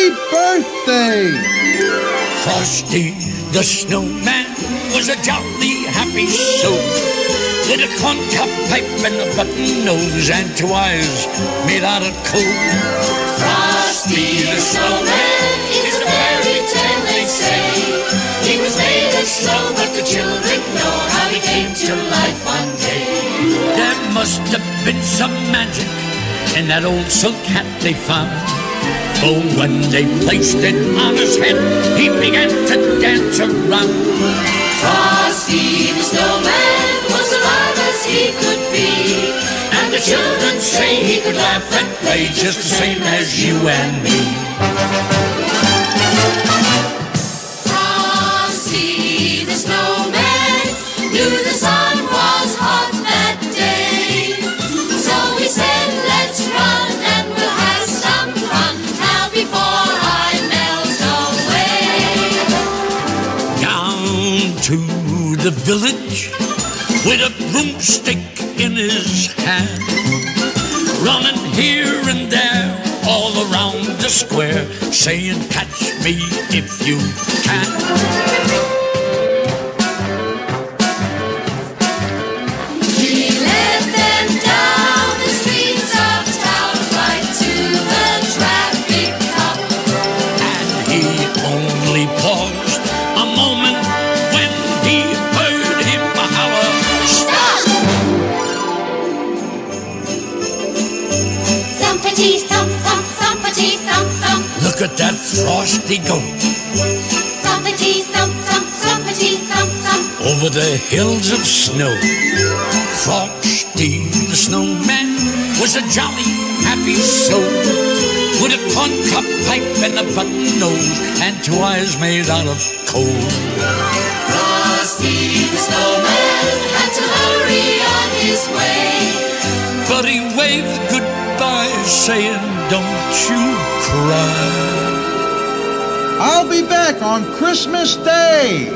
Happy birthday! Frosty the snowman was a jolly happy soul with a corncob pipe and a button nose and two eyes made out of coal. Frosty the snowman is a fairy tale, they say. He was made of snow, but the children know how he came to life one day. There must have been some magic in that old silk hat they found. For when they placed it on his head, he began to dance around. Frosty the snowman was alive as he could be. And the children say he could laugh and play just the same as you and me. Frosty the snowman knew the sun to the village with a broomstick in his hand, running here and there all around the square, saying, Catch me if you can. Thumpity thump thump thumpity thump thump Look at that frosty goat thumpity thump thump thumpity thump thump. over the hills of snow. Frosty the snowman was a jolly, happy soul with a corncob pipe and a button nose and two eyes made out of coal. Frosty the snowman saying, Don't you cry. I'll be back on Christmas Day.